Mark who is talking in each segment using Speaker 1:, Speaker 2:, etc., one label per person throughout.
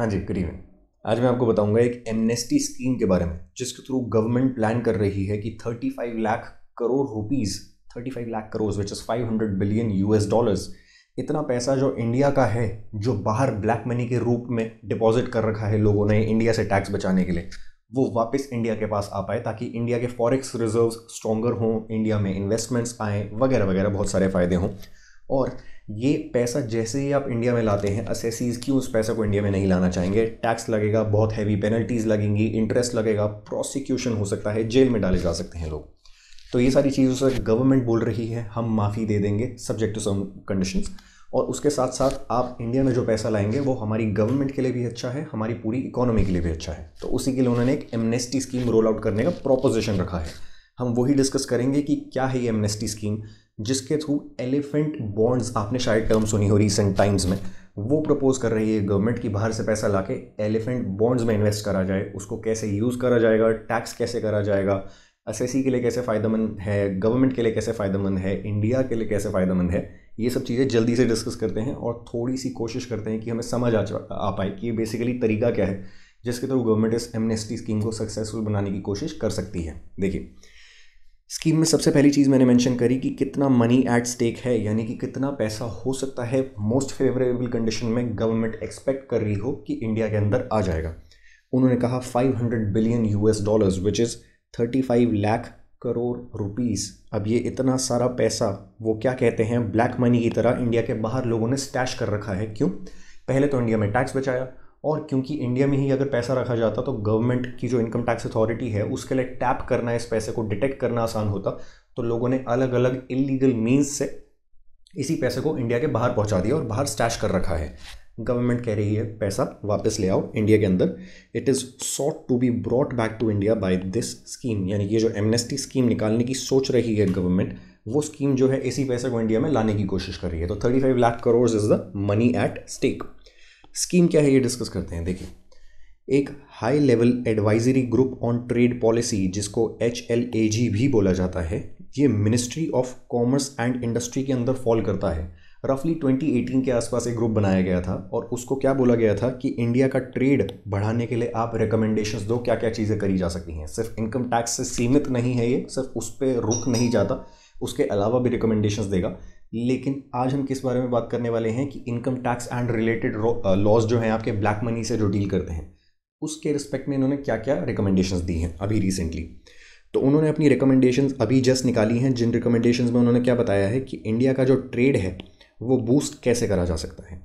Speaker 1: हाँ जी good evening आज मैं आपको बताऊँगा एक एमनेस्टी स्कीम के बारे में, जिसके थ्रू गवर्नमेंट प्लान कर रही है कि 35 lakh crore rupees 35 lakh crore which is 500 billion US dollars इतना पैसा जो इंडिया का है, जो बाहर ब्लैक मनी के रूप में डिपॉजिट कर रखा है लोगों ने इंडिया से टैक्स बचाने के लिए, वो वापस इंडिया के पास आ पाए ताकि इंडिया के फॉरेक्स रिज़र्व स्ट्रॉन्गर हों इंडिया में इन्वेस्टमेंट्स आएँ, वगैरह वगैरह बहुत सारे फ़ायदे हों। और ये पैसा जैसे ही आप इंडिया में लाते हैं असेसीज क्यों उस पैसे को इंडिया में नहीं लाना चाहेंगे। टैक्स लगेगा, बहुत हैवी पेनल्टीज़ लगेंगी इंटरेस्ट लगेगा प्रोसिक्यूशन हो सकता है, जेल में डाले जा सकते हैं लोग। तो ये सारी चीज़ों से गवर्नमेंट बोल रही है, हम माफ़ी दे देंगे सब्जेक्ट टू सम कंडीशंस और उसके साथ साथ आप इंडिया में जो पैसा लाएँगे, वो हमारी गवर्नमेंट के लिए भी अच्छा है, हमारी पूरी इकोनॉमी के लिए भी अच्छा है। तो उसी के लिए उन्होंने एक एमनेस्टी स्कीम रोल आउट करने का प्रोपोजिशन रखा है। हम वही डिस्कस करेंगे कि क्या है ये एमनेस्टी स्कीम जिसके थ्रू एलिफेंट बॉन्ड्स आपने शायद टर्म सुनी हो रिसेंट टाइम्स में। वो प्रपोज कर रही है गवर्नमेंट की बाहर से पैसा लाके एलिफेंट बॉन्ड्स में इन्वेस्ट करा जाए, उसको कैसे यूज़ करा जाएगा टैक्स कैसे करा जाएगा एसएससी के लिए कैसे फ़ायदेमंद है गवर्नमेंट के लिए कैसे फ़ायदेमंद है इंडिया के लिए कैसे फ़ायदेमंद है, ये सब चीज़ें जल्दी से डिस्कस करते हैं और थोड़ी सी कोशिश करते हैं कि हमें समझ आ आ पाए कि ये बेसिकली तरीका क्या है, जिसके थ्रू तो गवर्नमेंट इस एमनेस्टी स्कीम को सक्सेसफुल बनाने की कोशिश कर सकती है। देखिए स्कीम में सबसे पहली चीज़ मैंने मेंशन करी कि कितना मनी एट स्टेक है, यानी कि कितना पैसा हो सकता है मोस्ट फेवरेबल कंडीशन में गवर्नमेंट एक्सपेक्ट कर रही हो कि इंडिया के अंदर आ जाएगा। उन्होंने कहा 500 billion US dollars which is 35 lakh crore rupees अब ये इतना सारा पैसा, वो क्या कहते हैं ब्लैक मनी की तरह इंडिया के बाहर लोगों ने स्टैश कर रखा है। क्यों? पहले तो इंडिया में टैक्स बचाया और क्योंकि इंडिया में ही अगर पैसा रखा जाता तो गवर्नमेंट की जो इनकम टैक्स अथॉरिटी है, उसके लिए टैप करना, इस पैसे को डिटेक्ट करना आसान होता। तो लोगों ने अलग अलग इलीगल मीन्स से इसी पैसे को इंडिया के बाहर पहुँचा दिया और बाहर स्टैश कर रखा है। गवर्नमेंट कह रही है, पैसा वापस ले आओ इंडिया के अंदर। It is sought to be brought back to India by this scheme यानी कि जो एमनेस्टी स्कीम निकालने की सोच रही है गवर्नमेंट वो स्कीम जो है इसी पैसे को इंडिया में लाने की कोशिश कर रही है। तो thirty five lakh crore is the money at stake scheme क्या है ये डिस्कस करते हैं, देखिए। एक high level advisory group on trade policy, जिसको एच एल ए जी भी बोला जाता है, ये ministry of commerce and industry के अंदर फॉल करता है। रफली 2018 के आसपास एक ग्रुप बनाया गया था और उसको क्या बोला गया था कि इंडिया का ट्रेड बढ़ाने के लिए आप रिकमेंडेशंस दो क्या क्या चीज़ें करी जा सकती हैं। सिर्फ़ इनकम टैक्स से सीमित नहीं है ये, सिर्फ़ उस पर रुक नहीं जाता, उसके अलावा भी रिकमेंडेशंस देगा। लेकिन आज हम किस बारे में बात करने वाले हैं कि income tax and related laws जो हैं आपके ब्लैक मनी से जो डील करते हैं, उसके रिस्पेक्ट में इन्होंने क्या क्या रिकमेंडेशंस दी हैं अभी रिसेंटली तो उन्होंने अपनी रिकमेंडेशंस अभी जस्ट निकाली हैं, जिन रिकमेंडेशंस में उन्होंने क्या बताया है कि इंडिया का जो ट्रेड है, वो बूस्ट कैसे करा जा सकता है?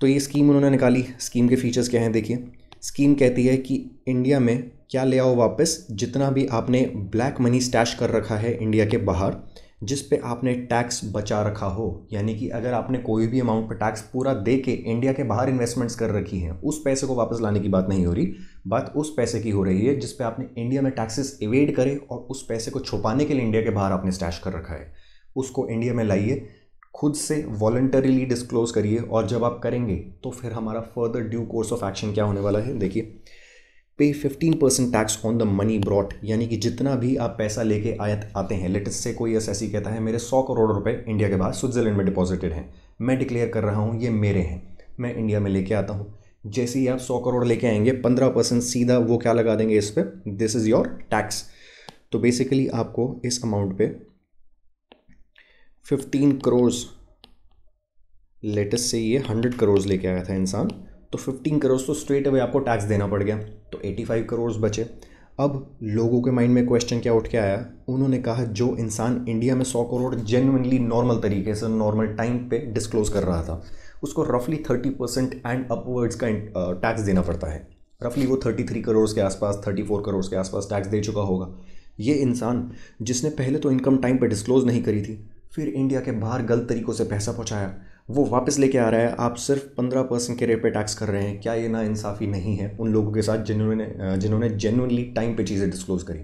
Speaker 1: तो ये स्कीम उन्होंने निकाली। स्कीम के फीचर्स क्या हैं देखिए। स्कीम कहती है कि इंडिया में क्या ले आओ वापस जितना भी आपने ब्लैक मनी स्टैश कर रखा है इंडिया के बाहर जिस पे आपने टैक्स बचा रखा हो, यानी कि अगर आपने कोई भी अमाउंट पर टैक्स पूरा दे के इंडिया के बाहर इन्वेस्टमेंट्स कर रखी हैं, उस पैसे को वापस लाने की बात नहीं हो रही। बात उस पैसे की हो रही है जिस पे आपने इंडिया में टैक्सेस इवेड करे और उस पैसे को छुपाने के लिए इंडिया के बाहर आपने स्टैश कर रखा है। उसको इंडिया में लाइए, खुद से वॉल्टरीली डिस्क्लोज करिए और जब आप करेंगे तो फिर हमारा further due course of action क्या होने वाला है? देखिए pay fifteen percent tax on the money brought यानी कि जितना भी आप पैसा लेके आयत आते हैं लेटेस्ट से कोई एस ऐसी कहता है, मेरे सौ करोड़ रुपए इंडिया के बाहर स्विट्ज़रलैंड में डिपॉजिटेड हैं। मैं डिक्लेयर कर रहा हूँ, ये मेरे हैं। मैं इंडिया में लेके आता हूँ। जैसे ही आप सौ करोड़ लेके आएँगे, पंद्रह परसेंट सीधा वो क्या लगा देंगे इस पर दिस इज़ योर टैक्स तो बेसिकली आपको इस अमाउंट पे फिफ्टीन करोड़ लेटेस्ट से ये हंड्रेड करोड़ लेके आया था इंसान। तो फिफ्टीन करोड़ तो स्ट्रेट अवे आपको टैक्स देना पड़ गया। तो एटी फाइव करोड़ बचे। अब लोगों के माइंड में क्वेश्चन क्या उठ के आया? उन्होंने कहा, जो इंसान इंडिया में सौ करोड़ जेनुअनली नॉर्मल तरीके से नॉर्मल टाइम पे डिस्क्लोज कर रहा था, उसको रफली थर्टी परसेंट एंड अपवर्ड्स का टैक्स देना पड़ता है। रफली वो थर्टी थ्री करोड़ के आसपास थर्टी फोर करोड़ के आसपास टैक्स दे चुका होगा। ये इंसान, जिसने पहले तो इनकम टाइम पर डिस्क्लोज नहीं करी थी, फिर इंडिया के बाहर गलत तरीक़ों से पैसा पहुँचाया। वो वापस लेके आ रहा है। आप सिर्फ़ पंद्रह परसेंट के रेट पे टैक्स कर रहे हैं। क्या ये ना इंसाफ़ी नहीं है उन लोगों के साथ जिन्होंने जिन्होंने जेनुअनली टाइम पे चीज़ें डिस्क्लोज करी?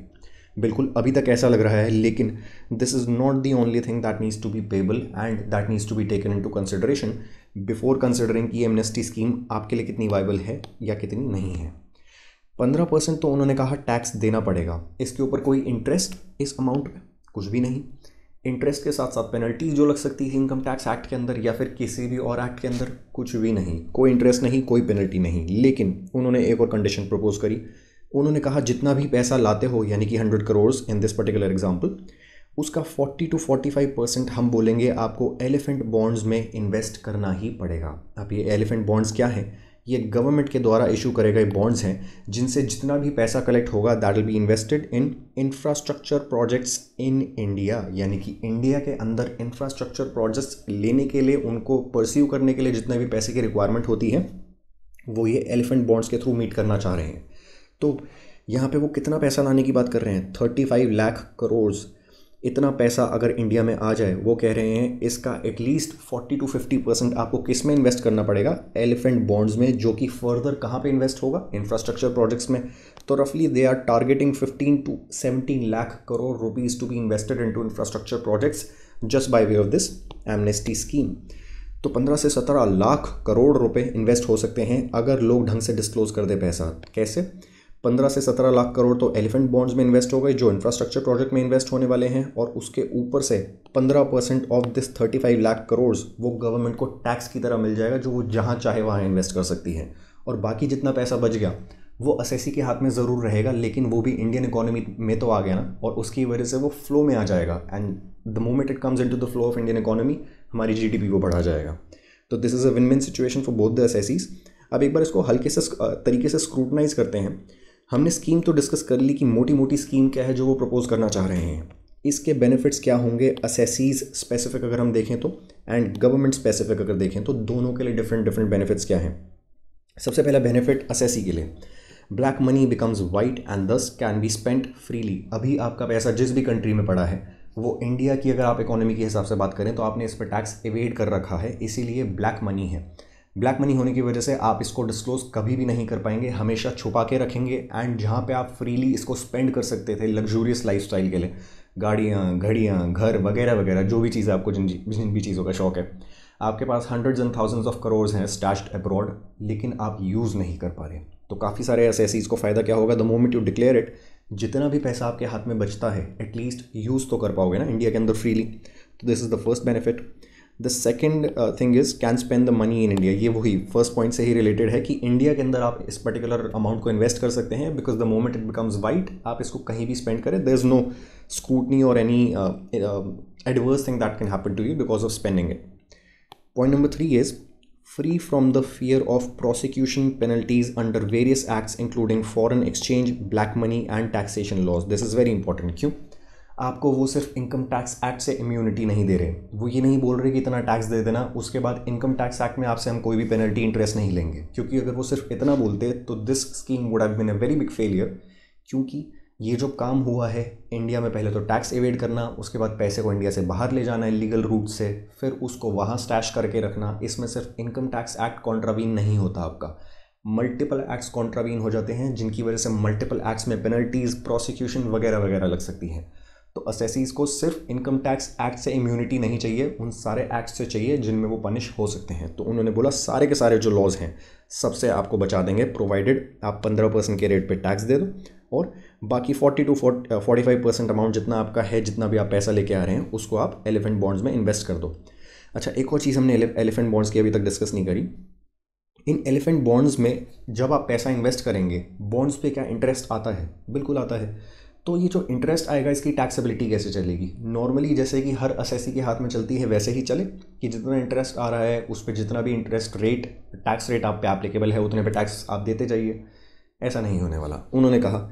Speaker 1: बिल्कुल, अभी तक ऐसा लग रहा है, लेकिन this is not the only thing that needs to be payable and that needs to be taken into consideration before considering कि एमनेस्टी स्कीम आपके लिए कितनी वाइबल है या कितनी नहीं है। पंद्रह परसेंट तो उन्होंने कहा टैक्स देना पड़ेगा। इसके ऊपर कोई इंटरेस्ट इस अमाउंट में कुछ भी नहीं। इंटरेस्ट के साथ साथ पेनल्टीज जो लग सकती है इनकम टैक्स एक्ट के अंदर या फिर किसी भी और एक्ट के अंदर, कुछ भी नहीं। कोई इंटरेस्ट नहीं, कोई पेनल्टी नहीं। लेकिन उन्होंने एक और कंडीशन प्रपोज करी। उन्होंने कहा, जितना भी पैसा लाते हो, यानी कि hundred crore in this particular example उसका forty to forty five percent हम बोलेंगे आपको एलिफेंट बॉन्ड्स में इन्वेस्ट करना ही पड़ेगा। अब ये एलिफेंट बॉन्ड्स क्या है? ये गवर्नमेंट के द्वारा इशू करे गए बॉन्ड्स हैं, जिनसे जितना भी पैसा कलेक्ट होगा that will be invested in infrastructure projects in India यानी कि इंडिया के अंदर इंफ्रास्ट्रक्चर प्रोजेक्ट्स लेने के लिए, उनको परस्यू करने के लिए जितना भी पैसे की रिक्वायरमेंट होती है, वो ये एलिफेंट बॉन्ड्स के थ्रू मीट करना चाह रहे हैं। तो यहाँ पे वो कितना पैसा लाने की बात कर रहे हैं? थर्टी फाइव लाख करोड़ इतना पैसा अगर इंडिया में आ जाए, वो कह रहे हैं इसका at least forty to fifty percent आपको किसमें इन्वेस्ट करना पड़ेगा? एलिफेंट बॉन्ड्स में, जो कि फर्दर कहाँ पे इन्वेस्ट होगा? इंफ्रास्ट्रक्चर प्रोजेक्ट्स में। तो रफली they are targeting fifteen to seventeen lakh crore rupees to be invested into infrastructure projects just by way of this amnesty scheme तो पंद्रह से सत्रह लाख करोड़ रुपए इन्वेस्ट हो सकते हैं अगर लोग ढंग से डिस्क्लोज कर दे पैसा। कैसे? पंद्रह से सत्रह लाख करोड़ तो एलिफेंट बॉन्ड्स में इन्वेस्ट हो गए, जो इंफ्रास्ट्रक्चर प्रोजेक्ट में इन्वेस्ट होने वाले हैं, और उसके ऊपर से पंद्रह percent of this thirty five lakh crore वो गवर्नमेंट को टैक्स की तरह मिल जाएगा, जो वो जहाँ चाहे वहाँ इन्वेस्ट कर सकती है। और बाकी जितना पैसा बच गया, वो असेसी के हाथ में ज़रूर रहेगा, लेकिन वो भी इंडियन इकोनॉमी में तो आ गया ना, और उसकी वजह से वो फ्लो में आ जाएगा। And the moment it comes into the flow of Indian economy हमारी जी को बढ़ा जाएगा। तो this is a win win situation for both the assessees अब एक बार इसको हल्के से तरीके से स्क्रूटनाइज करते हैं। हमने स्कीम तो डिस्कस कर ली कि मोटी मोटी स्कीम क्या है जो वो प्रपोज करना चाह रहे हैं। इसके बेनिफिट्स क्या होंगे? असेसीज स्पेसिफिक अगर हम देखें तो एंड गवर्नमेंट स्पेसिफिक अगर देखें तो दोनों के लिए डिफरेंट डिफरेंट बेनिफिट्स क्या हैं? सबसे पहला बेनिफिट असेसी के लिए। Black money becomes white and this can be spend freely अभी आपका पैसा जिस भी कंट्री में पड़ा है, वो इंडिया की अगर आप इकोनॉमी के हिसाब से बात करें तो आपने इस पर टैक्स एवेड कर रखा है, इसीलिए ब्लैक मनी है। ब्लैक मनी होने की वजह से आप इसको डिस्क्लोज कभी भी नहीं कर पाएँगे, हमेशा छुपा के रखेंगे एंड जहाँ पे आप फ्रीली इसको स्पेंड कर सकते थे लग्जूरियस लाइफ के लिए। गाड़ियाँ, घड़ियाँ, घर वगैरह वगैरह, जो भी चीज़ आपको जिन जिन भी चीज़ों का शौक है। आपके पास hundreds and thousands of crore हैं स्टैश्ड अब्रॉड लेकिन आप यूज़ नहीं कर पा रहे। तो काफ़ी सारे ऐसे, ऐसी को फ़ायदा क्या होगा? The moment you declare it जितना भी पैसा आपके हाथ में बचता है एटलीस्ट यूज़ तो कर पाओगे ना इंडिया के अंदर फ्रीली तो this is the first benefit the second thing is can spend the money in India ये वही फ़र्स्ट पॉइंट से ही रिलेटेड है कि इंडिया के अंदर आप इस पर्टिकुलर अमाउंट को इन्वेस्ट कर सकते हैं because the moment it becomes white आप इसको कहीं भी स्पेंड करें. देर इज़ नो स्कूटनी और any adverse thing that can happen to you because of spending it point number three is free from the fear of prosecution penalties under various acts, including foreign exchange, black money, and taxation laws. This is very important. क्यों आपको वो सिर्फ़ income tax act से immunity नहीं दे रहे। वो ये नहीं बोल रहे कि इतना टैक्स दे देना, उसके बाद इनकम टैक्स एक्ट में आपसे हम कोई भी पेनल्टी इंटरेस्ट नहीं लेंगे। क्योंकि अगर वो सिर्फ़ इतना बोलते तो this scheme would have been a very big failure क्योंकि ये जो काम हुआ है इंडिया में पहले तो टैक्स एवेड करना, उसके बाद पैसे को इंडिया से बाहर ले जाना इलीगल रूट से, फिर उसको वहाँ स्टैश करके रखना, इसमें सिर्फ़ इनकम टैक्स एक्ट कॉन्ट्रावीन नहीं होता आपका। मल्टीपल एक्ट्स कॉन्ट्रावीन हो जाते हैं, जिनकी वजह से मल्टीपल एक्ट्स में पेनल्टीज़ प्रोसिक्यूशन वगैरह वगैरह लग सकती हैं। तो असेसीज को सिर्फ़ इनकम टैक्स एक्ट से इम्यूनिटी नहीं चाहिए, उन सारे एक्ट से चाहिए जिनमें वो पनिश हो सकते हैं। तो उन्होंने बोला, सारे के सारे जो लॉज हैं, सबसे आपको बचा देंगे प्रोवाइडेड आप पंद्रह परसेंट के रेट पे टैक्स दे दो। और बाकी forty to forty five percent amount जितना आपका है, जितना भी आप पैसा लेके आ रहे हैं, उसको आप एलिफेंट बॉन्ड्स में इन्वेस्ट कर दो। अच्छा एक और चीज़ हमने एलिफेंट बॉन्ड्स की अभी तक डिस्कस नहीं करी। इन एलिफेंट बॉन्ड्स में जब आप पैसा इन्वेस्ट करेंगे बॉन्ड्स पे क्या इंटरेस्ट आता है? बिल्कुल आता है। तो ये जो इंटरेस्ट आएगा इसकी टैक्सेबिलिटी कैसे चलेगी? नॉर्मली जैसे कि हर असेसी के हाथ में चलती है, वैसे ही चले कि जितना इंटरेस्ट आ रहा है, उस पर जितना भी इंटरेस्ट रेट टैक्स रेट आप पे एप्लीकेबल है, उतने पे टैक्स आप देते जाइए। ऐसा नहीं होने वाला। उन्होंने कहा,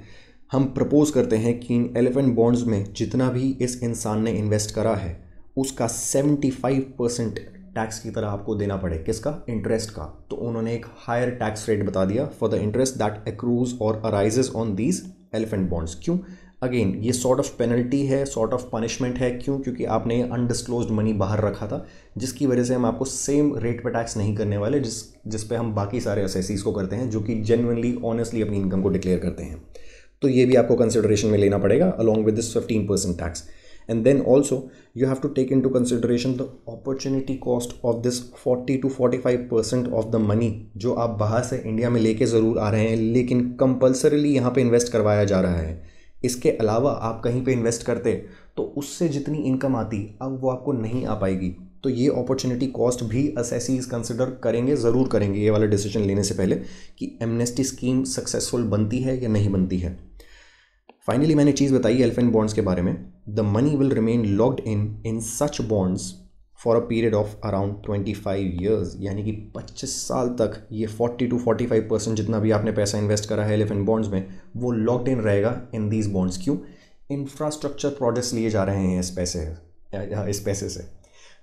Speaker 1: हम प्रपोज करते हैं कि इन एलिफेंट बॉन्ड्स में जितना भी इस इंसान ने इन्वेस्ट करा है, उसका सेवेंटी फाइव परसेंट टैक्स की तरह आपको देना पड़े। किसका? इंटरेस्ट का। तो उन्होंने एक हायर टैक्स रेट बता दिया for the interest that accrues और arises on these elephant bonds क्यों? अगेन ये सॉर्ट ऑफ़ पेनल्टी है सॉर्ट ऑफ़ पनिशमेंट है, क्यों? क्योंकि आपने अनडिसक्लोज मनी बाहर रखा था, जिसकी वजह से हम आपको सेम रेट पर टैक्स नहीं करने वाले, जिस जिस पे हम बाकी सारे असेसीज को करते हैं, जो कि जेनुअनली ऑनेस्टली अपनी इनकम को डिक्लेयर करते हैं। तो ये भी आपको कंसिडरेशन में लेना पड़ेगा along with this fifteen percent tax and then also, you have to take into consideration the opportunity cost of this 40 to 45 percent of the money जो आप बाहर से इंडिया में लेके ज़रूर आ रहे हैं, लेकिन कंपल्सरीली यहाँ पे इन्वेस्ट करवाया जा रहा है। इसके अलावा आप कहीं पे इन्वेस्ट करते तो उससे जितनी इनकम आती, अब वो आपको नहीं आ पाएगी। तो ये अपॉर्चुनिटी कॉस्ट भी असेसीज कंसिडर करेंगे, ज़रूर करेंगे। ये वाला डिसीज़न लेने से पहले कि एमनेस्टी स्कीम सक्सेसफुल बनती है या नहीं बनती है। फाइनली मैंने चीज़ बताई एलिफेंट बॉन्ड्स के बारे में. The money will remain locked in in such bonds for a period of around twenty five years यानी कि पच्चीस साल तक ये forty to forty five percent जितना भी आपने पैसा इन्वेस्ट करा है एलिफेंट बॉन्ड्स में, वो लॉक्ड इन रहेगा इन दीज बॉन्ड्स क्यों? इंफ्रास्ट्रक्चर प्रोजेक्ट्स लिए जा रहे हैं इस पैसे इस पैसे से.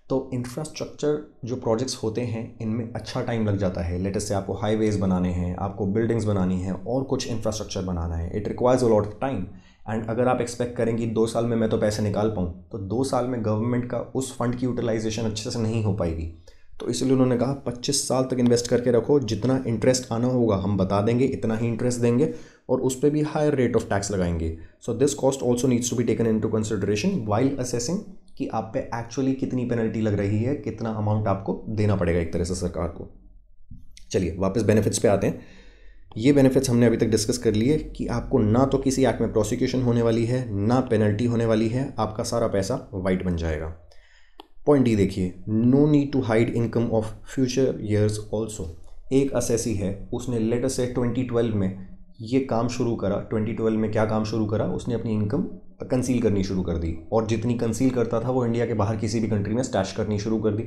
Speaker 1: तो इंफ्रास्ट्रक्चर जो प्रोजेक्ट्स होते हैं, इनमें अच्छा टाइम लग जाता है। लेटेस्ट से आपको हाईवेज़ बनाने हैं, आपको बिल्डिंग्स बनानी है और कुछ इंफ्रास्ट्रक्चर बनाना है। It requires a lot of time and अगर आप एक्सपेक्ट करें कि दो साल में मैं तो पैसे निकाल पाऊँ तो दो साल में गवर्नमेंट का उस फंड की यूटिलाइजेशन अच्छे से नहीं हो पाएगी। तो इसलिए उन्होंने कहा, पच्चीस साल तक इन्वेस्ट करके रखो। जितना इंटरेस्ट आना होगा, हम बता देंगे, इतना ही इंटरेस्ट देंगे और उस पर भी हायर रेट ऑफ़ टैक्स लगाएँगे। So this cost also needs to be taken into consideration while assessing कि आप पे एक्चुअली कितनी पेनल्टी लग रही है, कितना अमाउंट आपको देना पड़ेगा एक तरह से सरकार को। चलिए, वापस बेनिफिट्स पे आते हैं। ये बेनिफिट्स हमने अभी तक डिस्कस कर लिए कि आपको ना तो किसी एक्ट में प्रोसिक्यूशन होने वाली है, ना पेनल्टी होने वाली है, आपका सारा पैसा वाइट बन जाएगा। पॉइंट डी देखिए no need to hide income of future years also एक असेसी है, उसने लेटर से 2012 में ये काम शुरू करा 2012 में क्या काम शुरू करा, उसने अपनी इनकम कंसील करनी शुरू कर दी। और जितनी कंसील करता था, वो इंडिया के बाहर किसी भी कंट्री में स्टैश करनी शुरू कर दी।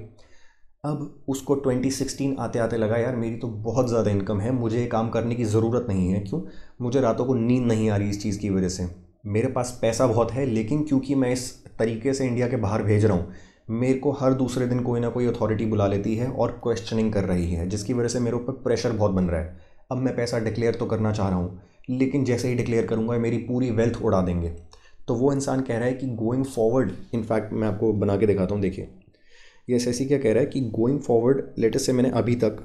Speaker 1: अब उसको 2016 आते आते लगा, यार, मेरी तो बहुत ज़्यादा इनकम है, मुझे काम करने की ज़रूरत नहीं है। क्यों? मुझे रातों को नींद नहीं आ रही इस चीज़ की वजह से। मेरे पास पैसा बहुत है, लेकिन क्योंकि मैं इस तरीके से इंडिया के बाहर भेज रहा हूँ, मेरे को हर दूसरे दिन कोई ना कोई अथॉरिटी बुला लेती है और क्वेश्चनिंग कर रही है, जिसकी वजह से मेरे ऊपर प्रेशर बहुत बन रहा है। अब मैं पैसा डिक्लेयर तो करना चाह रहा हूँ, लेकिन जैसे ही डिक्लेयर करूँगा, मेरी पूरी वेल्थ उड़ा देंगे। तो वो इंसान कह रहा है कि गोइंग फॉरवर्ड इनफैक्ट मैं आपको बना के दिखाता हूँ, देखिए। ये एस क्या कह रहा है कि गोइंग फॉरवर्ड लेटेस्ट से मैंने अभी तक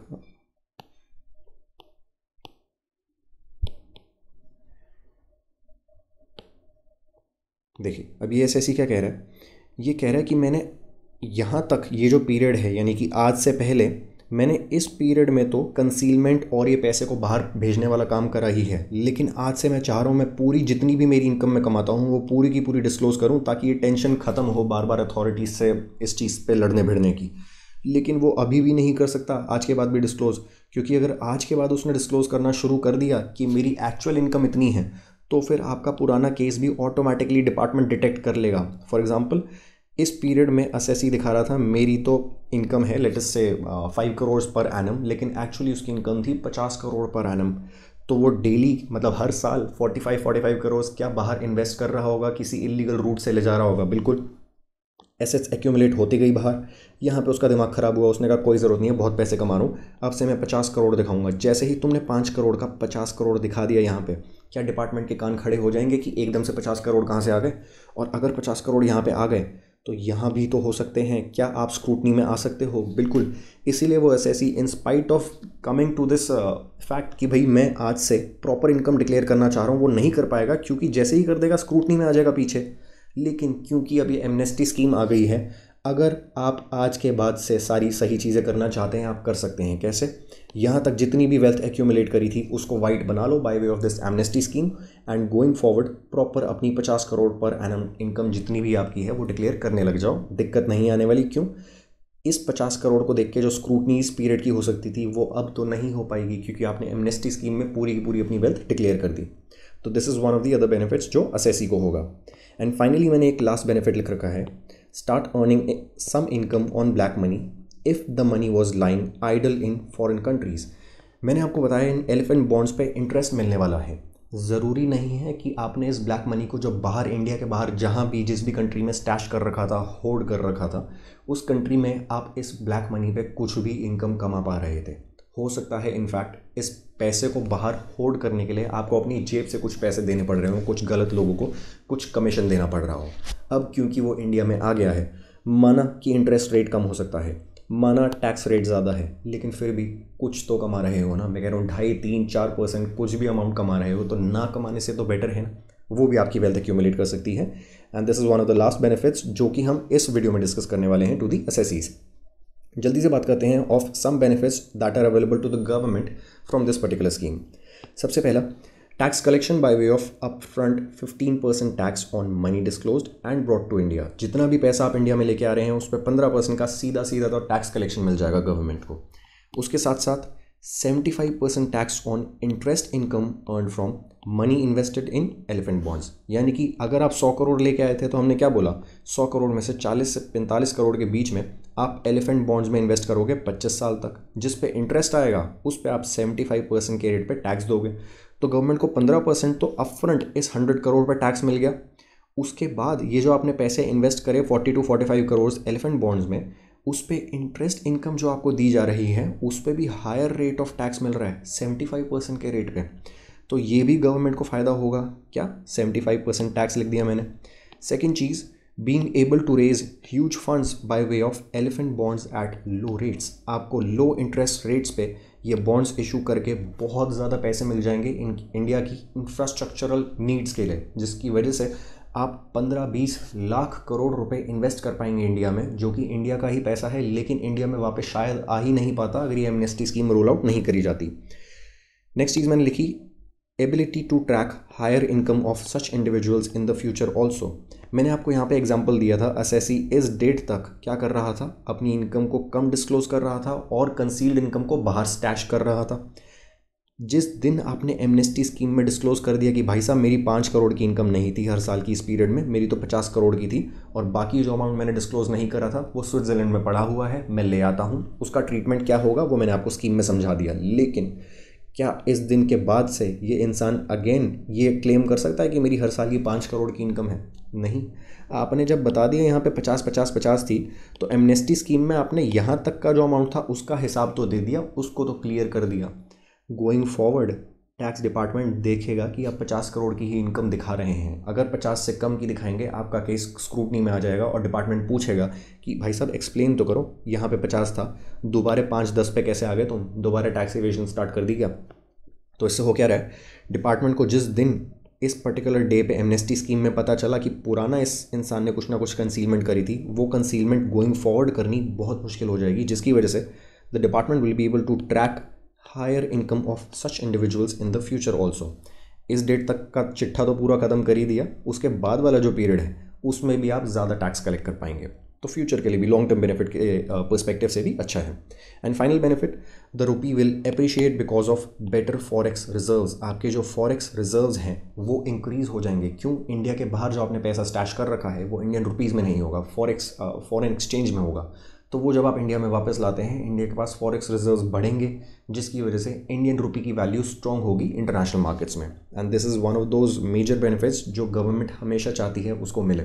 Speaker 1: देखिए, अब ये एसएससी क्या कह रहा है? ये कह रहा है कि मैंने यहाँ तक ये जो पीरियड है, यानी कि आज से पहले मैंने इस पीरियड में तो कंसीलमेंट और ये पैसे को बाहर भेजने वाला काम करा ही है। लेकिन आज से मैं चाह रहा हूँ मैं पूरी जितनी भी मेरी इनकम में कमाता हूँ, वो पूरी की पूरी डिस्क्लोज़ करूँ ताकि ये टेंशन ख़त्म हो बार बार अथॉरिटीज़ से इस चीज़ पर लड़ने भिड़ने की। लेकिन वो अभी भी नहीं कर सकता, आज के बाद भी डिस्क्लोज़ क्योंकि अगर आज के बाद उसने डिस्क्लोज़ करना शुरू कर दिया कि मेरी एक्चुअल इनकम इतनी है तो फिर आपका पुराना केस भी ऑटोमेटिकली डिपार्टमेंट डिटेक्ट कर लेगा। फॉर एग्ज़ाम्पल इस पीरियड में असेसी दिखा रहा था, मेरी तो इनकम है लेटेस्ट से फाइव करोड़ पर एनम लेकिन एक्चुअली उसकी इनकम थी पचास करोड़ पर एनम तो वो डेली मतलब हर साल forty five forty five crore क्या बाहर इन्वेस्ट कर रहा होगा, किसी इलीगल रूट से ले जा रहा होगा? बिल्कुल। एसेट्स एक्यूमुलेट होती गई बाहर। यहाँ पे उसका दिमाग ख़राब हुआ, उसने कहा, कोई ज़रूरत नहीं है, बहुत पैसे कमा रहा हूँ। अब से मैं पचास करोड़ दिखाऊँगा। जैसे ही तुमने पाँच करोड़ का पचास करोड़ दिखा दिया यहाँ पे, क्या डिपार्टमेंट के कान खड़े हो जाएँगे कि एकदम से पचास करोड़ कहाँ से आ गए? और अगर पचास करोड़ यहाँ पे आ गए तो यहाँ भी तो हो सकते हैं। क्या आप स्क्रूटनी में आ सकते हो? बिल्कुल। इसीलिए वो as as in spite of coming to this fact कि भाई मैं आज से प्रॉपर इनकम डिक्लेयर करना चाह रहा हूँ, वो नहीं कर पाएगा, क्योंकि जैसे ही कर देगा स्क्रूटनी में आ जाएगा पीछे। लेकिन क्योंकि अभी एमनेस्टी स्कीम आ गई है अगर आप आज के बाद से सारी सही चीज़ें करना चाहते हैं, आप कर सकते हैं। कैसे? यहाँ तक जितनी भी वेल्थ एक्यूमुलेट करी थी, उसको वाइट बना लो by way of this amnesty scheme and going forward proper अपनी पचास करोड़ पर एनम इनकम जितनी भी आपकी है, वो डिक्लेयर करने लग जाओ। दिक्कत नहीं आने वाली। क्यों? इस पचास करोड़ को देख के जो स्क्रूटनी इस पीरियड की हो सकती थी, वो अब तो नहीं हो पाएगी क्योंकि आपने एमनेस्टी स्कीम में पूरी की पूरी अपनी वेल्थ डिक्लेयर कर दी। तो this is one of the other benefits जो असेसी को होगा। एंड फाइनली मैंने एक लास्ट बेनिफिट लिख रखा है। Start earning some income on black money if the money was lying idle in foreign countries मैंने आपको बताया इन एलिफेंट बॉन्ड्स पे इंटरेस्ट मिलने वाला है। ज़रूरी नहीं है कि आपने इस ब्लैक मनी को जो बाहर इंडिया के बाहर जहाँ भी जिस भी कंट्री में स्टैश कर रखा था होल्ड कर रखा था, उस कंट्री में आप इस ब्लैक मनी पे कुछ भी इनकम कमा पा रहे थे। हो सकता है इनफैक्ट इस पैसे को बाहर होल्ड करने के लिए आपको अपनी जेब से कुछ पैसे देने पड़ रहे हो, कुछ गलत लोगों को कुछ कमीशन देना पड़ रहा हो। अब क्योंकि वो इंडिया में आ गया है, माना कि इंटरेस्ट रेट कम हो सकता है, माना टैक्स रेट ज़्यादा है, लेकिन फिर भी कुछ तो कमा रहे हो ना मैं कह रहा हूँ ढाई, तीन, चार परसेंट कुछ भी अमाउंट कमा रहे हो तो ना कमाने से तो बेटर है ना। वो भी आपकी वेल्थ एक्यूमुलेट कर सकती है। And this is one of the last benefits जो कि हम इस वीडियो में डिस्कस करने वाले हैं टू दी असेसीज जल्दी से बात करते हैं of some benefits that are available to the government from this particular scheme सबसे पहला tax collection by way of upfront fifteen percent tax on money disclose and brought to India जितना भी पैसा आप इंडिया में लेके आ रहे हैं, उस पर पंद्रह परसेंट का सीधा सीधा तो टैक्स कलेक्शन मिल जाएगा गवर्नमेंट को। उसके साथ साथ seventy five percent tax on interest income earn from money invested in elephant bonds. यानी कि अगर आप सौ करोड़ लेके आए थे तो हमने क्या बोला? सौ करोड़ में से चालीस से पैंतालीस करोड़ के बीच में आप एलिफेंट बॉन्ड्स में इन्वेस्ट करोगे पच्चीस साल तक। जिस पे इंटरेस्ट आएगा, उस पर आप सेवेंटी फाइव परसेंट के रेट पे टैक्स दोगे। तो गवर्नमेंट को पंद्रह परसेंट तो अपफ्रंट इस हंड्रेड करोड़ पर टैक्स मिल गया। उसके बाद ये जो आपने पैसे इन्वेस्ट करे forty two forty five crore elephant bonds में उस पर इंटरेस्ट इनकम जो आपको दी जा रही है, उस पर भी हायर रेट ऑफ़ टैक्स मिल रहा है सेवेंटी फाइव परसेंट के रेट पे। तो ये भी गवर्नमेंट को फ़ायदा होगा। क्या? सेवेंटी फाइव परसेंट टैक्स लिख दिया मैंने। Second cheese being able to raise huge funds by way of elephant bonds at low rates आपको लो इंटरेस्ट रेट्स पे ये बॉन्ड्स इशू करके बहुत ज़्यादा पैसे मिल जाएँगे इन इंडिया की इंफ्रास्ट्रक्चरल नीड्स के लिए, जिसकी वजह से आप 15-20 लाख करोड़ रुपए इन्वेस्ट कर पाएँगे इंडिया में, जो कि इंडिया का ही पैसा है, लेकिन इंडिया में वापस शायद आ ही नहीं पाता अगर ये एमनेस्टी स्कीम रोल आउट नहीं करी जाती। नेक्स्ट चीज़ मैंने लिखी ability to track higher income of such individuals in the future also मैंने आपको यहाँ पे एग्जांपल दिया था असेसी इस डेट तक क्या कर रहा था, अपनी इनकम को कम डिस्क्लोज कर रहा था और कंसील्ड इनकम को बाहर स्टैश कर रहा था। जिस दिन आपने एमनेस्टी स्कीम में डिस्क्लोज कर दिया कि भाई साहब, मेरी पाँच करोड़ की इनकम नहीं थी हर साल की इस पीरियड में, मेरी तो पचास करोड़ की थी और बाकी जो अमाउंट मैंने डिस्क्लोज नहीं करा था, वो स्विट्ज़रलैंड में पड़ा हुआ है, मैं ले आता हूँ। उसका ट्रीटमेंट क्या होगा, वो मैंने आपको स्कीम में समझा दिया। लेकिन क्या इस दिन के बाद से ये इंसान अगेन ये क्लेम कर सकता है कि मेरी हर साल की पाँच करोड़ की इनकम है? नहीं। आपने जब बता दिया यहाँ पे पचास पचास पचास थी तो एमनेस्टी स्कीम में आपने यहाँ तक का जो अमाउंट था, उसका हिसाब तो दे दिया, उसको तो क्लियर कर दिया। गोइंग फॉरवर्ड टैक्स डिपार्टमेंट देखेगा कि आप पचास करोड़ की ही इनकम दिखा रहे हैं। अगर पचास से कम की दिखाएँगे, आपका केस स्क्रूटनी में आ जाएगा और डिपार्टमेंट पूछेगा कि, भाई साहब एक्सप्लेन तो करो, यहाँ पे पचास था, दोबारा पाँच दस पे कैसे आ गए तुम? दोबारा टैक्स इवेजन स्टार्ट कर दी क्या? तो इससे हो क्या रहा है? डिपार्टमेंट को जिस दिन, इस पर्टिकुलर डे पे एमनेस्टी स्कीम में पता चला कि पुराना इस इंसान ने कुछ ना कुछ कंसीलमेंट करी थी, वो कंसीलमेंट गोइंग फॉरवर्ड करनी बहुत मुश्किल हो जाएगी, जिसकी वजह से the department will be able to track higher income of such individuals in the future also इस डेट तक का चिट्ठा तो पूरा ख़त्म कर ही दिया। उसके बाद वाला जो पीरियड है, उसमें भी आप ज़्यादा टैक्स कलेक्ट कर पाएँगे। तो फ्यूचर के लिए भी लॉन्ग टर्म बेनिफिट के पर्सपेक्टिव से भी अच्छा है। And final benefit the rupee will appreciate because of better forex reserves आपके जो फॉरेक्स रिजर्व्स हैं, वो इंक्रीज हो जाएँगे। क्यों? इंडिया के बाहर जो आपने पैसा स्टैश कर रखा है, वो इंडियन रुपीज़ में नहीं होगा। फॉरेक्स फॉरेन एक्सचेंज में होगा। तो वो जब आप इंडिया में वापस लाते हैं इंडिया के पास फॉरेक्स रिजर्व्स बढ़ेंगे, जिसकी वजह से इंडियन रुपी की वैल्यू स्ट्रॉन्ग होगी इंटरनेशनल मार्केट्स में। And this is one of those major benefits जो गवर्नमेंट हमेशा चाहती है उसको मिले।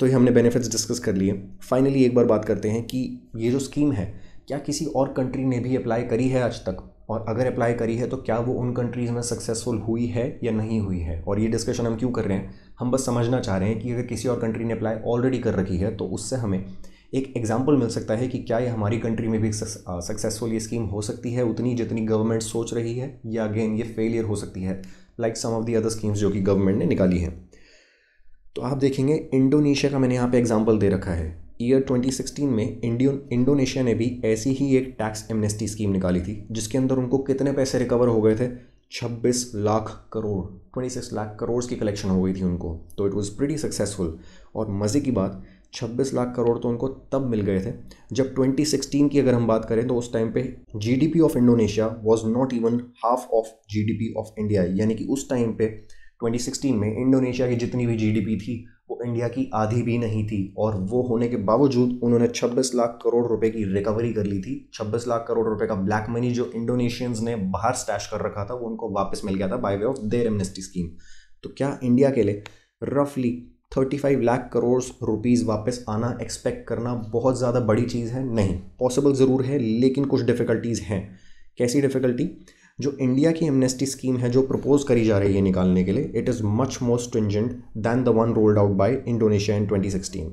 Speaker 1: तो ये हमने बेनिफिट्स डिस्कस कर लिए। फाइनली एक बार बात करते हैं कि ये जो स्कीम है, क्या किसी और कंट्री ने भी अप्लाई करी है आज तक? और अगर अप्लाई करी है तो क्या वो उन कंट्रीज़ में सक्सेसफुल हुई है या नहीं हुई है? और ये डिस्कशन हम क्यों कर रहे हैं? हम बस समझना चाह रहे हैं कि अगर किसी और कंट्री ने अप्लाई ऑलरेडी कर रखी है तो उससे हमें एक एग्ज़ाम्पल मिल सकता है कि क्या ये हमारी कंट्री में भी सक्सेसफुल ये स्कीम हो सकती है, उतनी जितनी गवर्नमेंट सोच रही है, या अगेन ये फेलियर हो सकती है like some of the other schemes जो कि गवर्नमेंट ने निकाली हैं। तो आप देखेंगे इंडोनेशिया का मैंने यहाँ पे एग्ज़ाम्पल दे रखा है। ईयर 2016 में इंडियन इंडोनेशिया ने भी ऐसी ही एक टैक्स एमनेस्टी स्कीम निकाली थी, जिसके अंदर उनको कितने पैसे रिकवर हो गए थे? 26 लाख करोड़ 26 लाख करोड़ की कलेक्शन हो गई थी उनको। तो इट वाज प्रीटी सक्सेसफुल और मज़े की बात 26 लाख करोड़ तो उनको तब मिल गए थे। जब 2016 की अगर हम बात करें तो उस टाइम पे GDP of Indonesia was not even half of GDP of India यानी कि उस टाइम पे 2016 में इंडोनेशिया की जितनी भी जीडीपी थी, वो इंडिया की आधी भी नहीं थी। और वो होने के बावजूद उन्होंने 26 लाख करोड़ रुपए की रिकवरी कर ली थी। 26 लाख करोड़ रुपए का ब्लैक मनी जो इंडोनेशियंस ने बाहर स्टैश कर रखा था, वो उनको वापस मिल गया था by way of their amnesty scheme तो क्या इंडिया के लिए रफली 35 लाख करोड़ रुपीज़ वापस आना एक्सपेक्ट करना बहुत ज़्यादा बड़ी चीज़ है, नहीं। पॉसिबल ज़रूर है, लेकिन कुछ डिफ़िकल्टीज़ हैं। कैसी डिफ़िकल्टी जो इंडिया की एमनेस्टी स्कीम है, जो प्रपोज करी जा रही है निकालने के लिए it is much more stringent than the one rolled out by Indonesia in 2016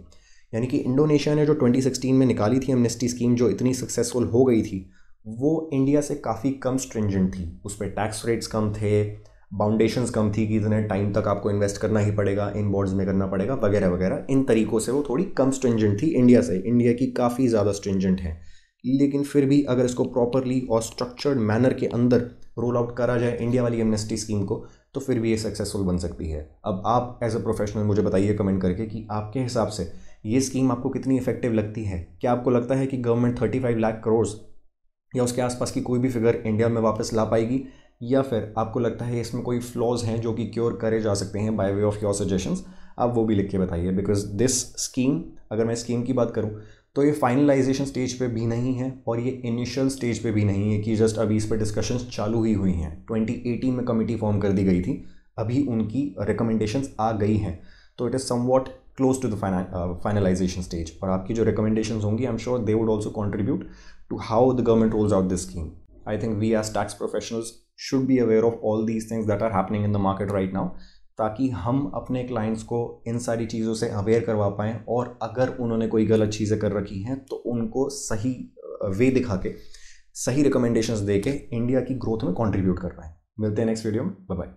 Speaker 1: यानी कि इंडोनेशिया ने जो 2016 में निकाली थी एमनेस्टी स्कीम जो इतनी सक्सेसफुल हो गई थी, वो इंडिया से काफ़ी कम स्ट्रिंजेंट थी। उस पर टैक्स रेट्स कम थे बाउंडेशंस कम थी कि इतने टाइम तक आपको इन्वेस्ट करना ही पड़ेगा इन बोर्ड्स में करना पड़ेगा, वगैरह वगैरह। इन तरीक़ों से वो थोड़ी कम स्ट्रिंजेंट थी इंडिया से। इंडिया की काफ़ी ज़्यादा स्ट्रिंजेंट है। लेकिन फिर भी अगर इसको प्रॉपरली और स्ट्रक्चर्ड मैनर के अंदर रोल आउट करा जाए इंडिया वाली एमनेस्टी स्कीम को तो फिर भी ये सक्सेसफुल बन सकती है। अब आप एज अ प्रोफेशनल मुझे बताइए कमेंट करके कि आपके हिसाब से ये स्कीम आपको कितनी इफ़ेक्टिव लगती है? क्या आपको लगता है कि government thirty five lakh crore या उसके आसपास की कोई भी फिगर इंडिया में वापस ला पाएगी? या फिर आपको लगता है इसमें कोई फ्लॉज हैं जो कि क्योर करे जा सकते हैं by way of your suggestions आप वो भी लिख के बताइए बिकॉज़ दिस स्कीम अगर मैं स्कीम की बात करूँ तो ये फाइनलाइजेशन स्टेज पे भी नहीं है और ये इनिशियल स्टेज पे भी नहीं है कि जस्ट अभी इस पर डिस्कशंस चालू ही हुई हैं। 2018 में कमेटी फॉर्म कर दी गई थी, अभी उनकी रिकमेंडेशंस आ गई हैं। तो it is somewhat close to the finalisation stage और आपकी जो रिकमेंडेशन होंगी I am sure they would also contribute to how the government rolls out this scheme I think we as tax professionals should be aware of all these things that are happening in the market right now, ताकि हम अपने clients को इन सारी चीज़ों से aware करवा पाएँ और अगर उन्होंने कोई गलत चीज़ें कर रखी हैं तो उनको सही वे दिखा के, सही रिकमेंडेशंस दे के इंडिया की ग्रोथ में कंट्रीब्यूट कर पाएँ। मिलते हैं नेक्स्ट वीडियो में। Bye bye